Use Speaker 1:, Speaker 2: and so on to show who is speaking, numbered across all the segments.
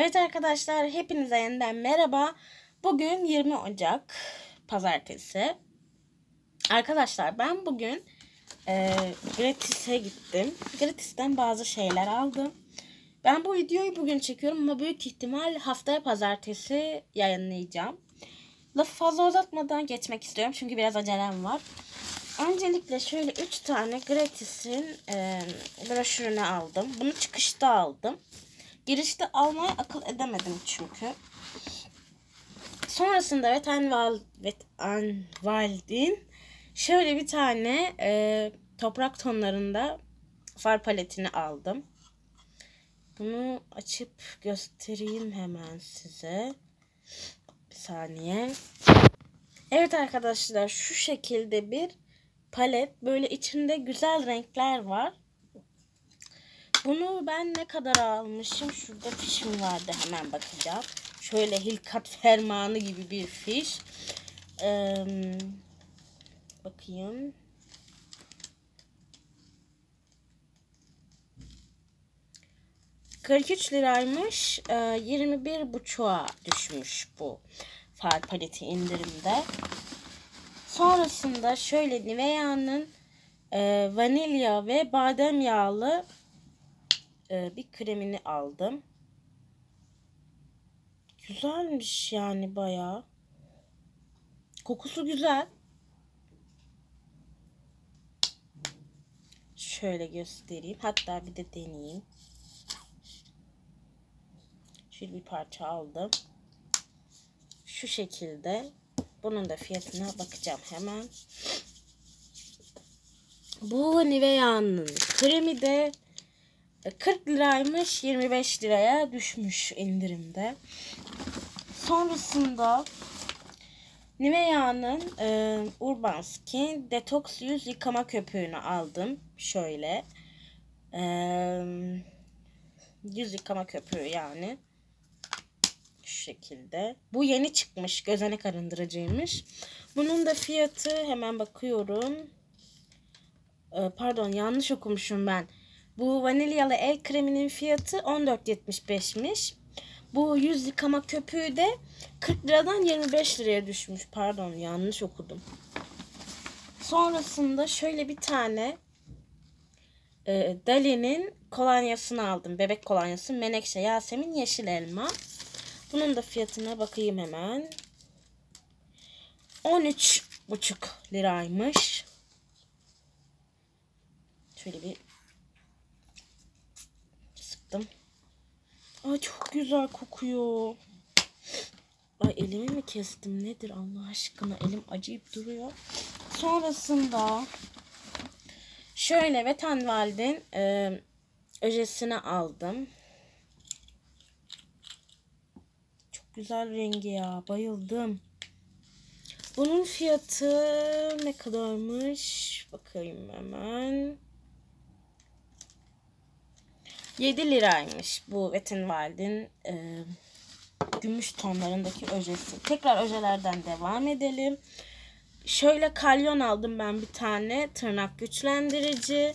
Speaker 1: Evet arkadaşlar hepinize yeniden merhaba. Bugün 20 Ocak pazartesi. Arkadaşlar ben bugün e, gratis'e gittim. Gratis'ten bazı şeyler aldım. Ben bu videoyu bugün çekiyorum ama büyük ihtimal haftaya pazartesi yayınlayacağım. Lafı fazla uzatmadan geçmek istiyorum çünkü biraz acelem var. Öncelikle şöyle 3 tane gratis'in e, broşürünü aldım. Bunu çıkışta aldım. Girişte almaya akıl edemedim çünkü. Sonrasında Vetenwald'in şöyle bir tane e, toprak tonlarında far paletini aldım. Bunu açıp göstereyim hemen size. Bir saniye. Evet arkadaşlar şu şekilde bir palet. Böyle içinde güzel renkler var. Bunu ben ne kadar almışım? Şurada fişim vardı hemen bakacağım. Şöyle hilkat fermanı gibi bir fiş. Ee, bakayım. ...43 liraymış. Ee, 21 buçuğa düşmüş bu far paleti indirimde. Sonrasında şöyle Nivea'nın e, vanilya ve badem yağlı e, bir kremini aldım. Güzelmiş yani bayağı. Kokusu güzel. Şöyle göstereyim. Hatta bir de deneyeyim. Şöyle bir parça aldım. Şu şekilde. Bunun da fiyatına bakacağım hemen. Bu Nivea'nın kremi de 40 liraymış 25 liraya düşmüş indirimde. Sonrasında Nivea'nın e, Urban Skin Detox yüz yıkama köpüğünü aldım. Şöyle. E, yüz yıkama köpüğü yani. Şu şekilde. Bu yeni çıkmış. Gözenek arındırıcıymış. Bunun da fiyatı hemen bakıyorum. E, pardon yanlış okumuşum ben. Bu vanilyalı el kreminin fiyatı 14.75'miş. Bu yüz yıkama köpüğü de 40 liradan 25 liraya düşmüş. Pardon yanlış okudum. Sonrasında şöyle bir tane e, Dali'nin kolonyasını aldım. Bebek kolonyası Menekşe Yasemin Yeşil Elma. Bunun da fiyatına bakayım hemen. 13,5 liraymış. Şöyle bir sıktım. Ay çok güzel kokuyor. Ay elimi mi kestim nedir Allah aşkına elim acıyıp duruyor. Sonrasında şöyle Vetenwald'in e, öjesini aldım. Çok güzel rengi ya bayıldım. Bunun fiyatı ne kadarmış? Bakayım hemen. 7 liraymış bu Vetenwald'in e, gümüş tonlarındaki ojesi. Tekrar ojelerden devam edelim. Şöyle kalyon aldım ben bir tane tırnak güçlendirici.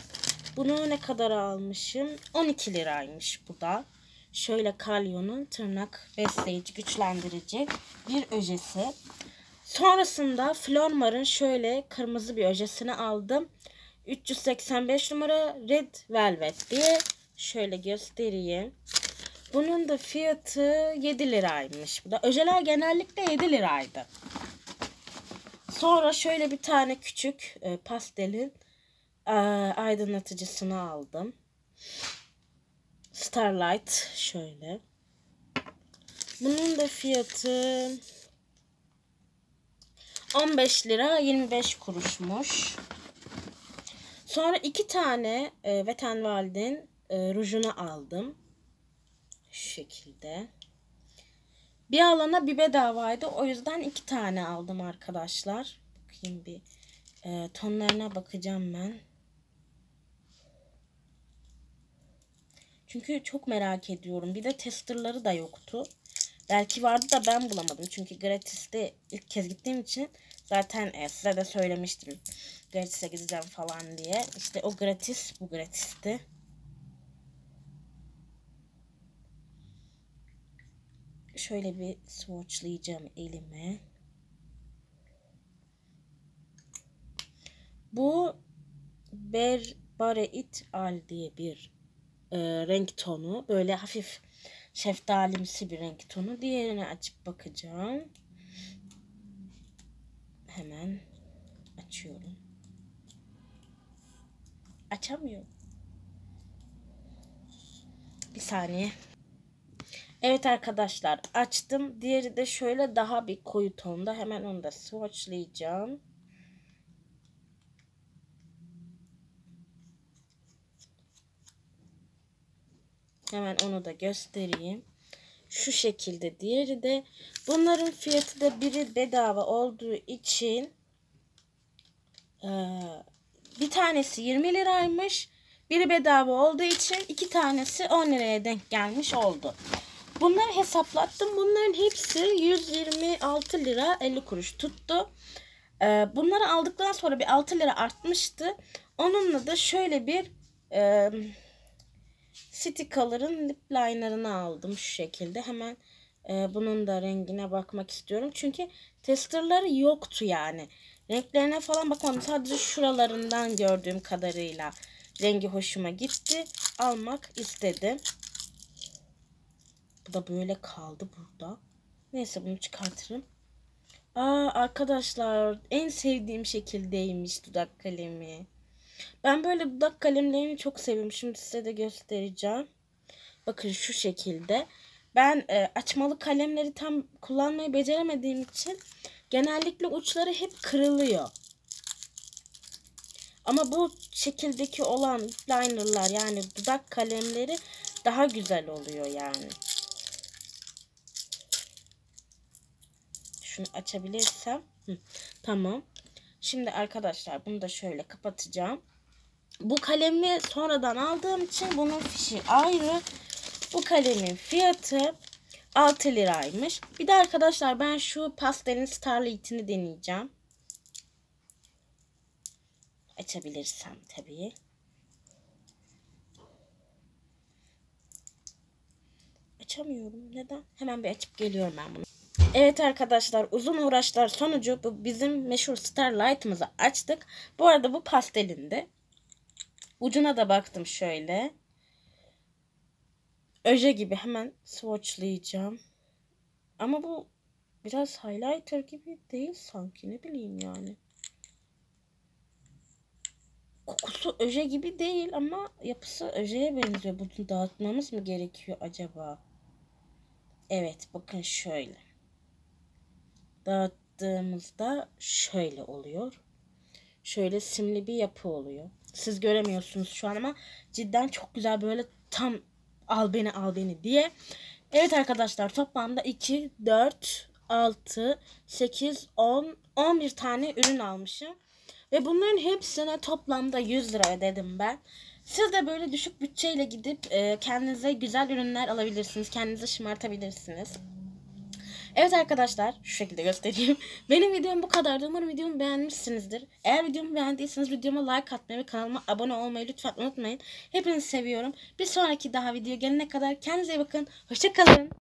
Speaker 1: Bunu ne kadar almışım? 12 liraymış bu da. Şöyle kalyonun tırnak besleyici güçlendirici bir ojesi. Sonrasında Flormar'ın şöyle kırmızı bir ojesini aldım. 385 numara Red Velvet diye Şöyle göstereyim. Bunun da fiyatı 7 liraymış. Bu da öjeler genellikle 7 liraydı. Sonra şöyle bir tane küçük e, pastelin e, aydınlatıcısını aldım. Starlight şöyle. Bunun da fiyatı 15 lira 25 kuruşmuş. Sonra iki tane e, Vetenwald'in e, rujunu aldım. Şu şekilde. Bir alana bir bedavaydı. O yüzden iki tane aldım arkadaşlar. Bakayım bir e, tonlarına bakacağım ben. Çünkü çok merak ediyorum. Bir de testerları da yoktu. Belki vardı da ben bulamadım. Çünkü gratis'te ilk kez gittiğim için zaten e, size de söylemiştim. Gratis'e gideceğim falan diye. İşte o gratis bu gratisti. Şöyle bir swatchlayacağım elime. Bu Ber Bareit Al diye bir e, renk tonu. Böyle hafif şeftalimsi bir renk tonu. Diğerini açıp bakacağım. Hemen açıyorum. Açamıyorum. Bir saniye. Evet arkadaşlar açtım. Diğeri de şöyle daha bir koyu tonda. Hemen onu da swatchlayacağım. Hemen onu da göstereyim. Şu şekilde. Diğeri de bunların fiyatı da biri bedava olduğu için ee, bir tanesi 20 liraymış. Biri bedava olduğu için iki tanesi 10 liraya denk gelmiş oldu. Bunları hesaplattım. Bunların hepsi 126 lira 50 kuruş tuttu. Ee, bunları aldıktan sonra bir 6 lira artmıştı. Onunla da şöyle bir e, City Color'ın lip liner'ını aldım şu şekilde. Hemen e, bunun da rengine bakmak istiyorum. Çünkü testerları yoktu yani. Renklerine falan bakmadım. Sadece şuralarından gördüğüm kadarıyla rengi hoşuma gitti. Almak istedim. Bu da böyle kaldı burada. Neyse bunu çıkartırım. Aa arkadaşlar en sevdiğim şekildeymiş dudak kalemi. Ben böyle dudak kalemlerini çok seviyorum. Şimdi size de göstereceğim. Bakın şu şekilde. Ben e, açmalı kalemleri tam kullanmayı beceremediğim için genellikle uçları hep kırılıyor. Ama bu şekildeki olan linerlar yani dudak kalemleri daha güzel oluyor yani. Şunu açabilirsem. Hı, tamam. Şimdi arkadaşlar bunu da şöyle kapatacağım. Bu kalemi sonradan aldığım için bunun fişi ayrı. Bu kalemin fiyatı 6 liraymış. Bir de arkadaşlar ben şu pastelin Starlight'ini deneyeceğim. Açabilirsem tabii. Açamıyorum. Neden? Hemen bir açıp geliyorum ben bunu. Evet arkadaşlar uzun uğraşlar sonucu bu bizim meşhur Starlight'ımızı açtık. Bu arada bu pastelinde. Ucuna da baktım şöyle. Öje gibi hemen swatchlayacağım. Ama bu biraz highlighter gibi değil sanki ne bileyim yani. Kokusu öje gibi değil ama yapısı öjeye benziyor. Bunu dağıtmamız mı gerekiyor acaba? Evet bakın şöyle. Dağıttığımızda şöyle oluyor. Şöyle simli bir yapı oluyor. Siz göremiyorsunuz şu an ama cidden çok güzel böyle tam al beni al beni diye. Evet arkadaşlar toplamda 2, 4, 6, 8, 10, 11 tane ürün almışım. Ve bunların hepsine toplamda 100 lira ödedim ben. Siz de böyle düşük bütçeyle gidip e, kendinize güzel ürünler alabilirsiniz. Kendinizi şımartabilirsiniz. Evet arkadaşlar şu şekilde göstereyim. Benim videom bu kadardı. Umarım videomu beğenmişsinizdir. Eğer videomu beğendiyseniz videoma like atmayı ve kanalıma abone olmayı lütfen unutmayın. Hepinizi seviyorum. Bir sonraki daha video gelene kadar kendinize iyi bakın. Hoşçakalın.